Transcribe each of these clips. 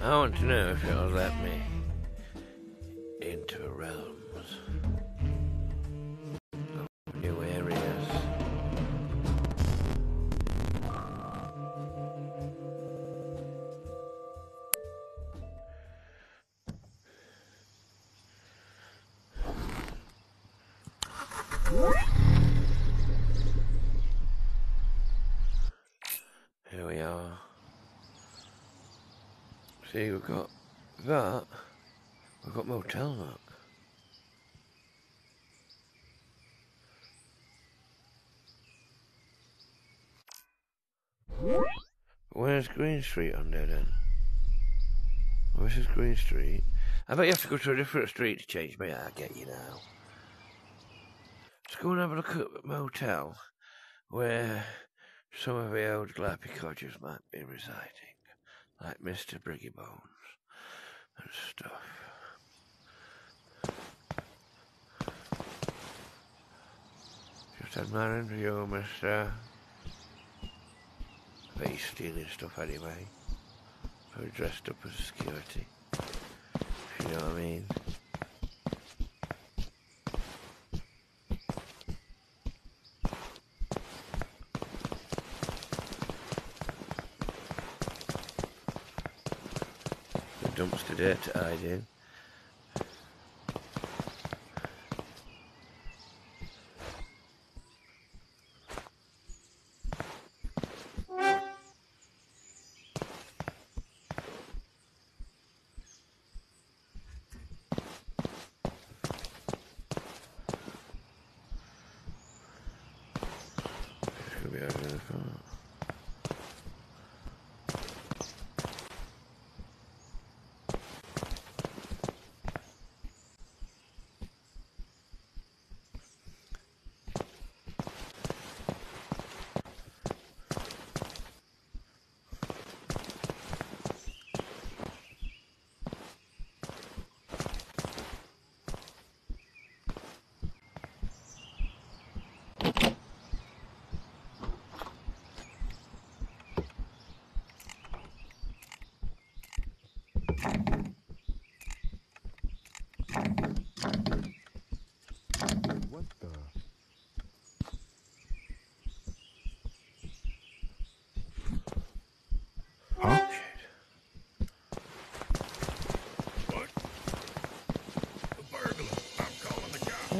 I want to know if you'll let me See, we've got that. We've got motel look. Where's Green Street there then? Where's this Green Street? I bet you have to go to a different street to change, yeah, I get you now. Let's go and have a look at the motel where some of the old glappy codgers might be residing, like Mr. Briggy Bones and stuff. Just admiring you. I bet he's stealing stuff anyway. Probably dressed up as security. If you know what I mean. Dumpster there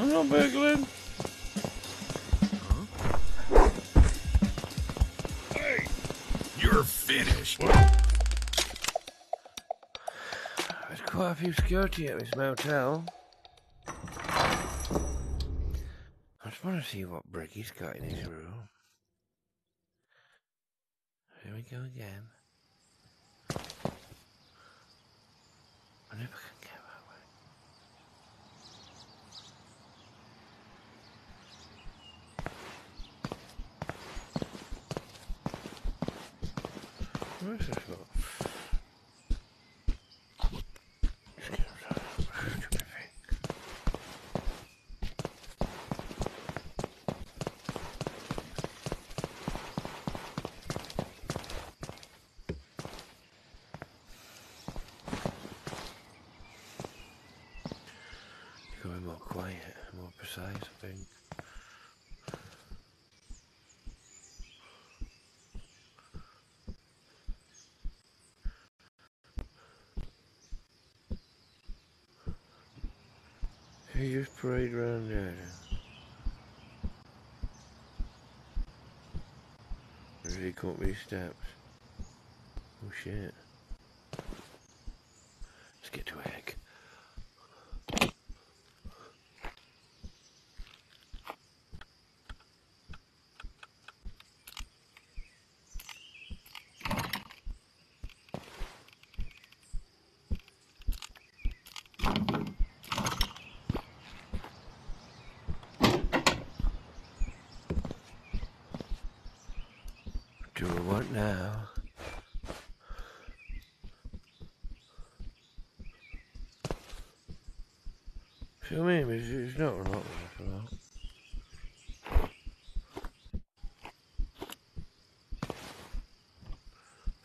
I'm not burgling. Hey, you're finished. There's quite a few security at this motel. I just want to see what Bricky's got in his room. Here we go again. I never can get that way. Thing. Becoming more quiet, more precise, I think. You just parade around there. come up these steps. Oh shit. Let's get to a egg. We don't remotely have know.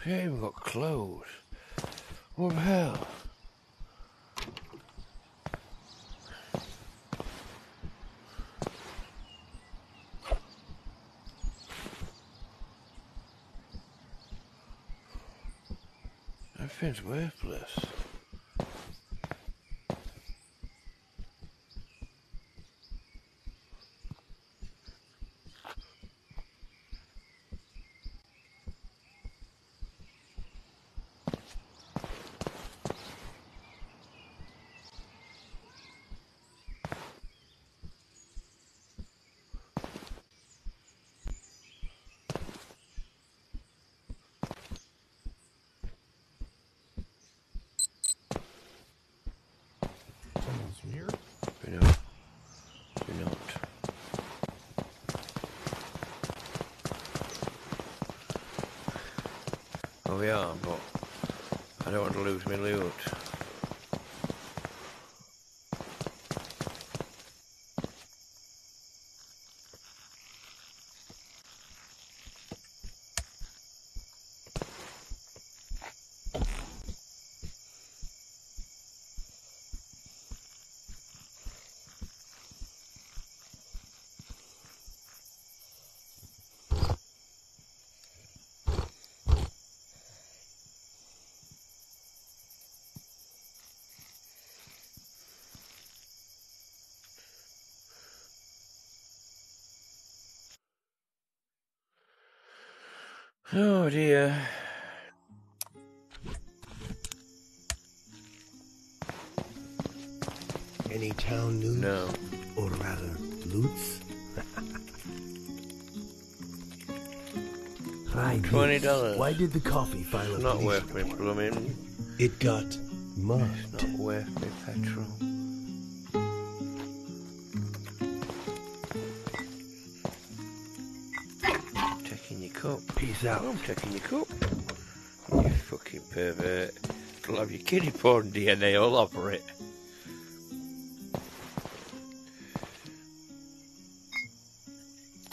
She ain't even got clothes. What the hell? Everything's worthless. Here. We know. We not. Oh, we are, but I don't want to lose my loot. Oh dear. Any town news? No. Or rather, loots? Try $20. Why did the coffee file a Not worth me blooming. It got It's mugged. not worth me petrol. Peace out. I'm taking your cup. You fucking pervert. It'll have your kiddie porn DNA all over it.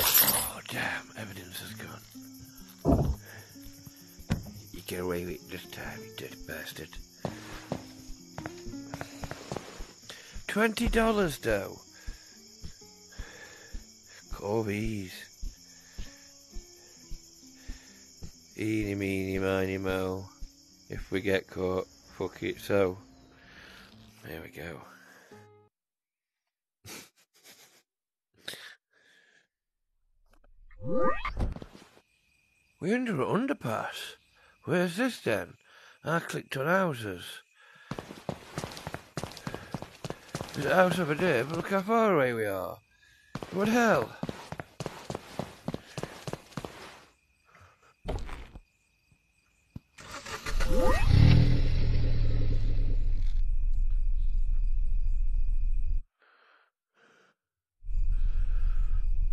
Oh, damn. Evidence has gone. You get away with it this time, you dirty bastard. Twenty dollars, though. Corbies. Eeny, meeny, miny, mo. If we get caught, fuck it so. There we go. We're under an underpass. Where's this then? I clicked on houses. There's a house over there, but look how far away we are. What the hell?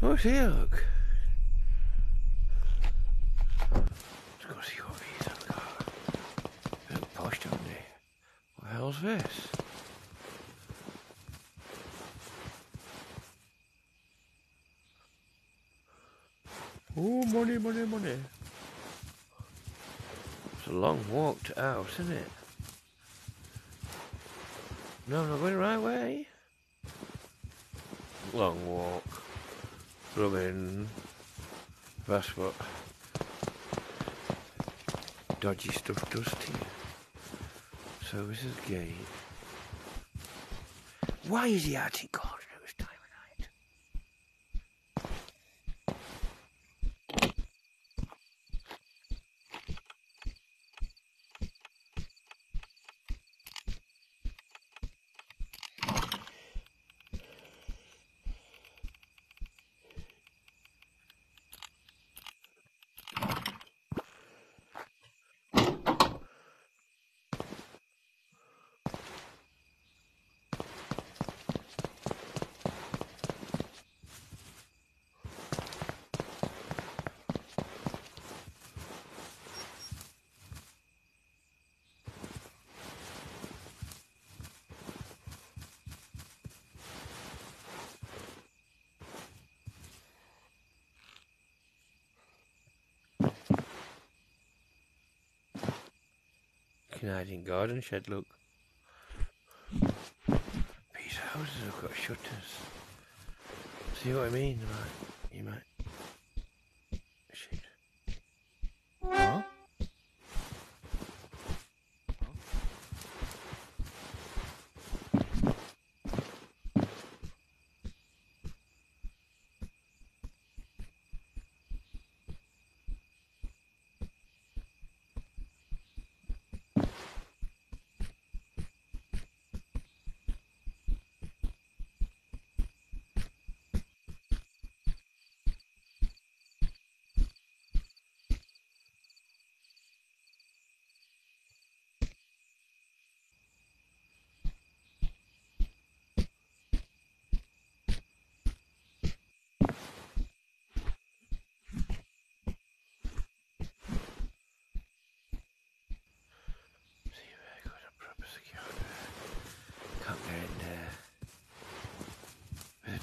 What's here, look? Let's go see what these have got. They look posh, don't they? What the hell's this? Oh, money, money, money. It's a long walk to house, isn't it? No, I'm not going the right way. Long walk. Rubbing. That's what dodgy stuff does to you. Gate. Why is he acting God at this hiding garden shed, look. These houses have got shutters. See what I mean? Like, you might. Shit. Huh?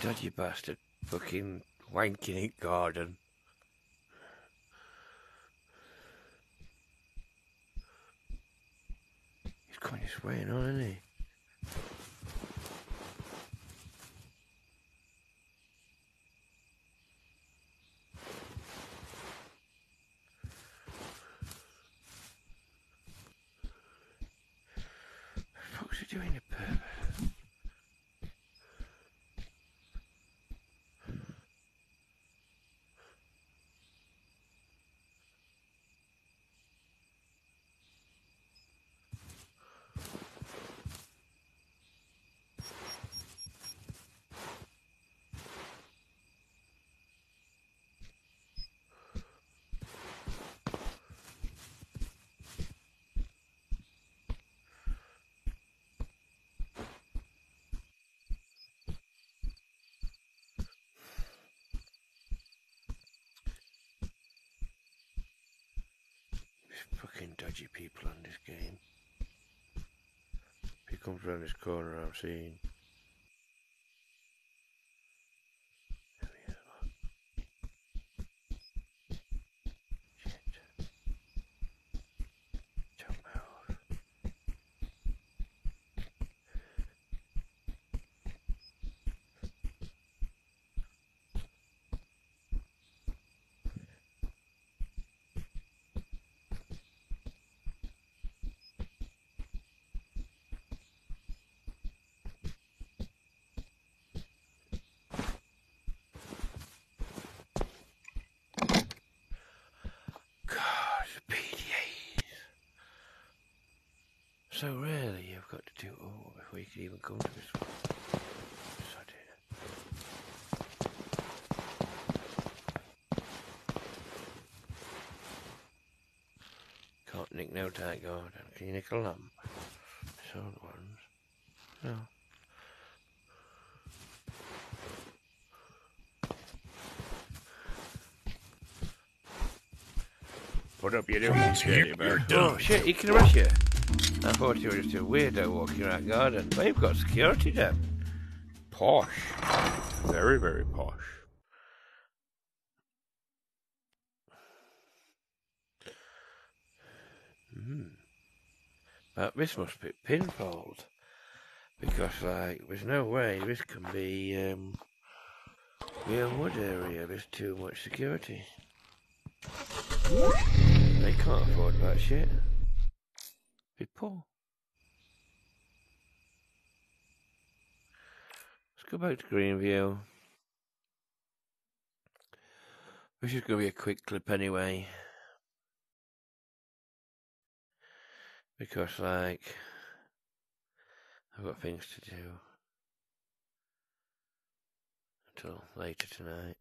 Dodgy bastard fucking wanking in garden. He's coming his way on, isn't he? What's he doing a purpose? There's fucking dodgy people on this game. If he comes around this corner, I'm seeing. There he is, look. Shit. Jump out. God, PDAs. So really, you've got to do all before you can even come to this one. Can't nick no tight garden. Can you nick a lamp? Sold ones. No. Put up your here, teddy you're bear. done. Oh shit, he can arrest you. I thought you were just a weirdo walking around garden. They've got security then. Posh. Very, very posh. Hmm. But this must be pinfold. Because, like, there's no way this can be, um, be a wood area. There's too much security. They can't afford that shit. Poor. Let's go back to Greenview. This is going to be a quick clip anyway. Because, like, I've got things to do until later tonight.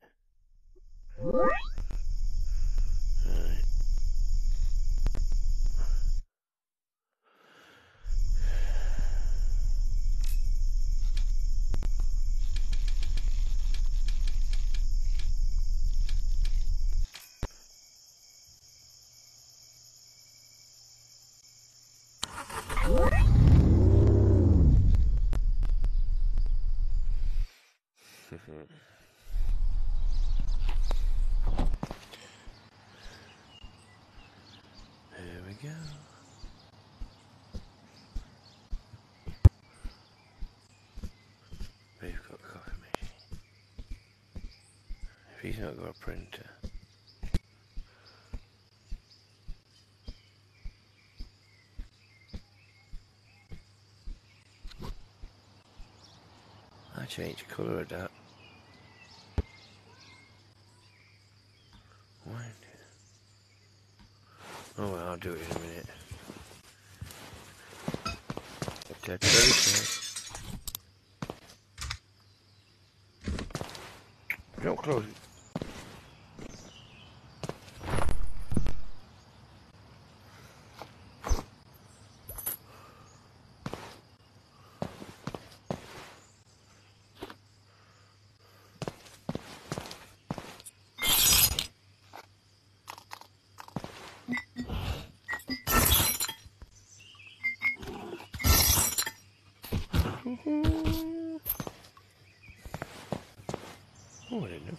He's not got a printer. I changed colour of that. Why? Oh well, I'll do it in a minute. That's Don't close it. Oh, know.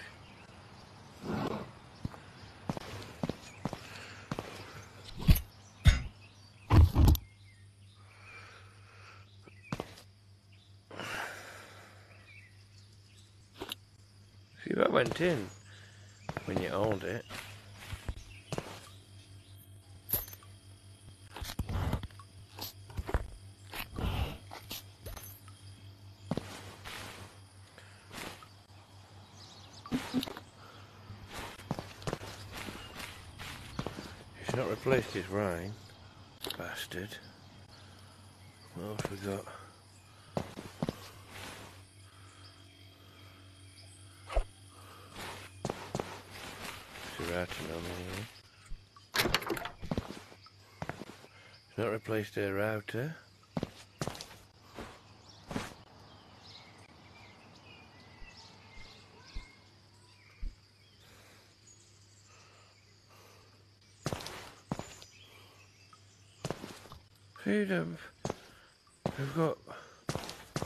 See, that went in when you hold it. He's not replaced his rain, bastard. What else we got? Sriracha here. He's not replaced their router. Freedom. We've got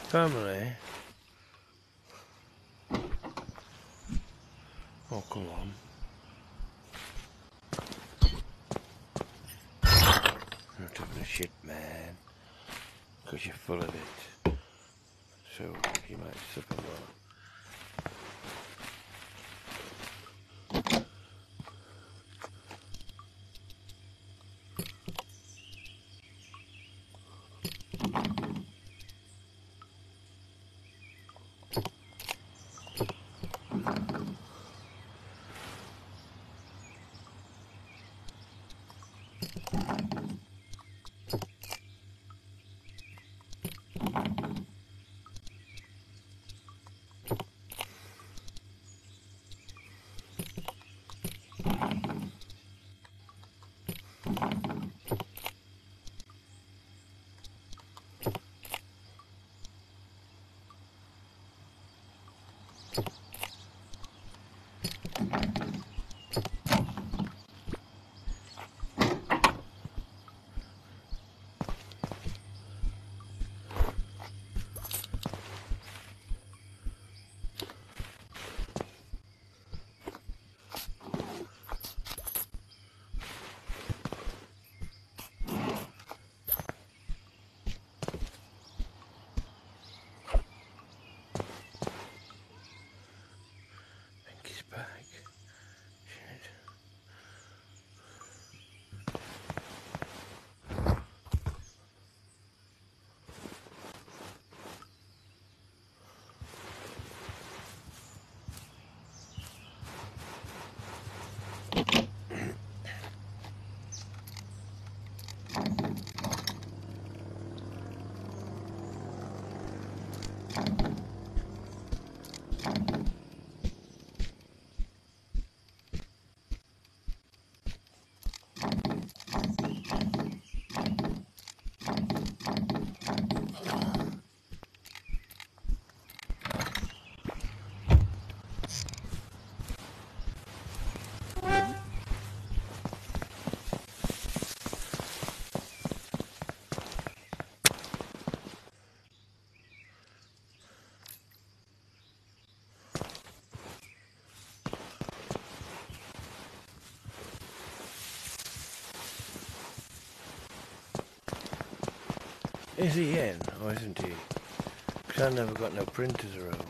family. Oh, come on. You're taking a shit, man. Because you're full of it. So, you might suffer more. Is he in, or isn't he? Because I never got no printers around.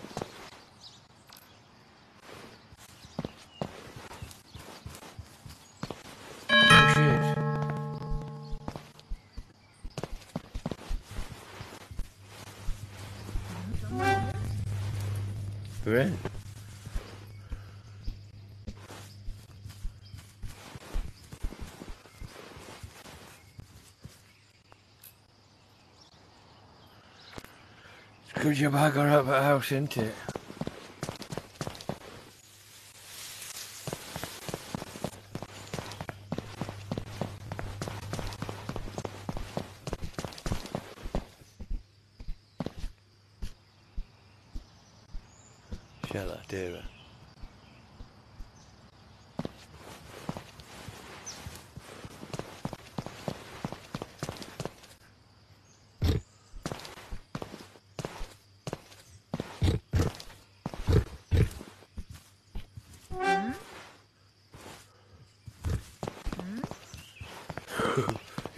Oh, We're in. Good you bugger up at house, isn't it? Shall I, dear?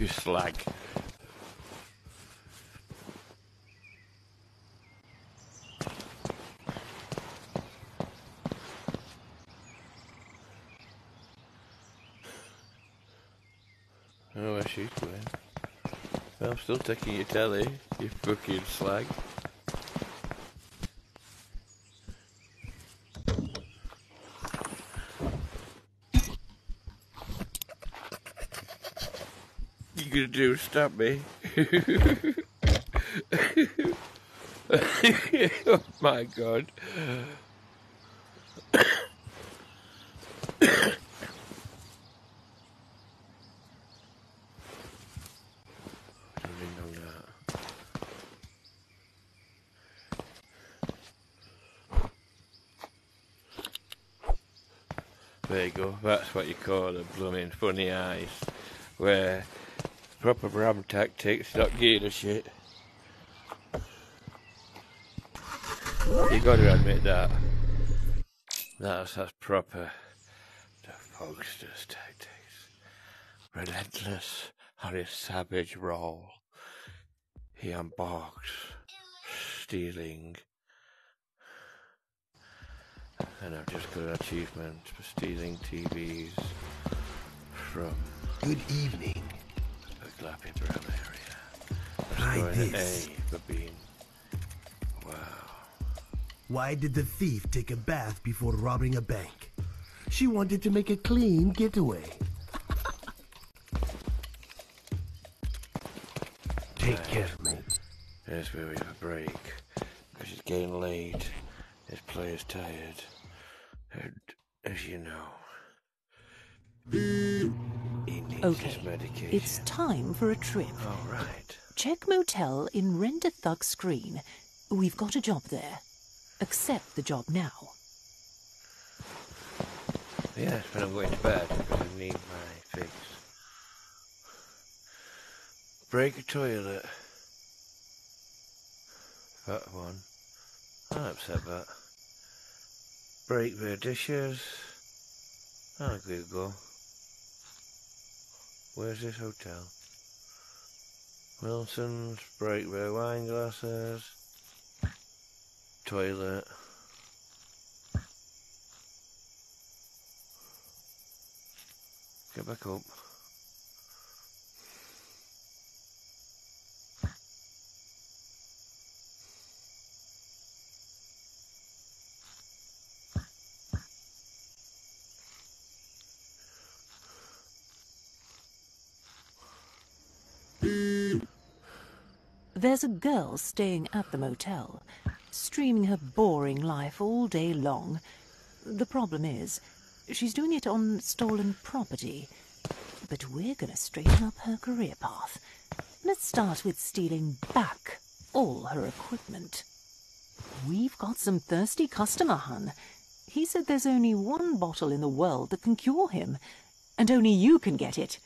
you slag. Oh, going. I'm still taking your telly, you fucking slag. You do stop me? oh my god. There you go. That's what you call a blooming funny eyes. Where proper Bram tactics, not giving a shit. You got to admit that. That's that's proper. The Fogster's tactics. Relentless on his savage roll. He embarks, stealing. And I've just got an achievement for stealing TVs from Good evening. The Glappy Brown area. Try this. A for being. Wow. Why did the thief take a bath before robbing a bank? She wanted to make a clean getaway. Take care, mate. Here's where we have a break. Because it's getting late. His player's tired. And, as you know, he needs Okay, it's time for a trip. All right. Check motel in Thug Screen. We've got a job there. Accept the job now. Yes, but I'm going to bed I need my fix. Break a toilet. That one. I'll upset that. Break their dishes. I'll Google. Where's this hotel? Wilson's, break their wine glasses. Toilet. Get back up. There's a girl staying at the motel, streaming her boring life all day long. The problem is, she's doing it on stolen property. But we're going to straighten up her career path. Let's start with stealing back all her equipment. We've got some thirsty customer, hun. He said there's only one bottle in the world that can cure him, and only you can get it.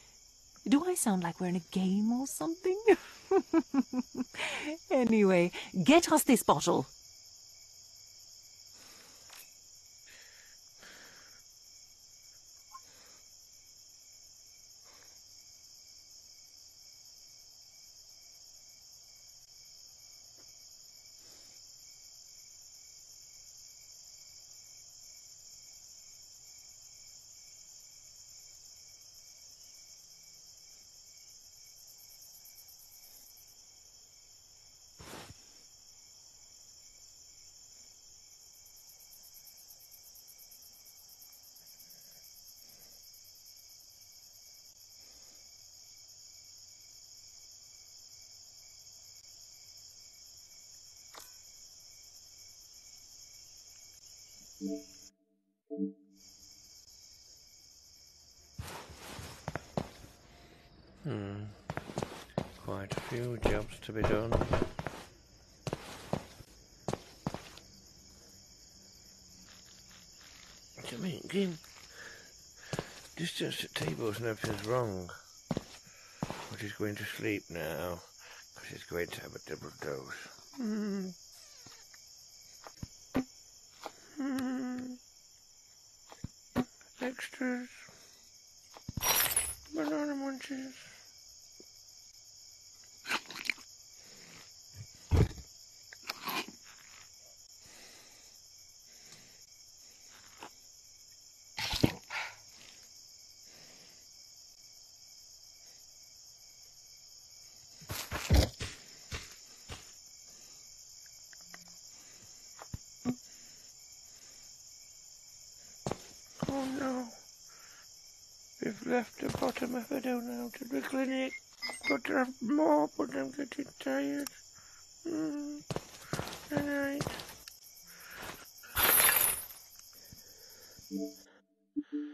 Do I sound like we're in a game or something? anyway, get us this bottle. Hmm. Quite a few jobs to be done. You mean? Game distance to tables and everything's wrong. But he's going to sleep now. Because he's going to have a double dose. Hmm. Extras. Banana munchies. Oh no. We've left the it out now to the clinic. Got to have more, but I'm getting tired. Mm. Good.